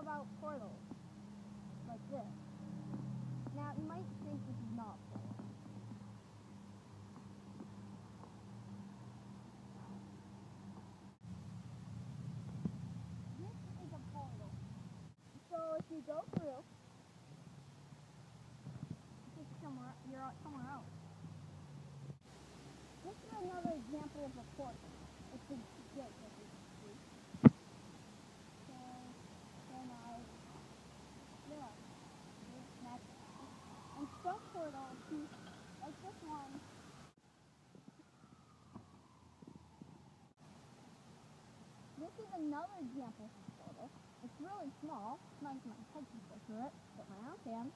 about portals. Like this. Now, you might think this is not portal. This is a portal. So if you go through, it's somewhere, you're somewhere else. This is another example of a portal. It's a gate, as you can see. So, then I, yeah, that's, some like this one, this is another example of a portal. It's really small, not my head can through it, but my arm can.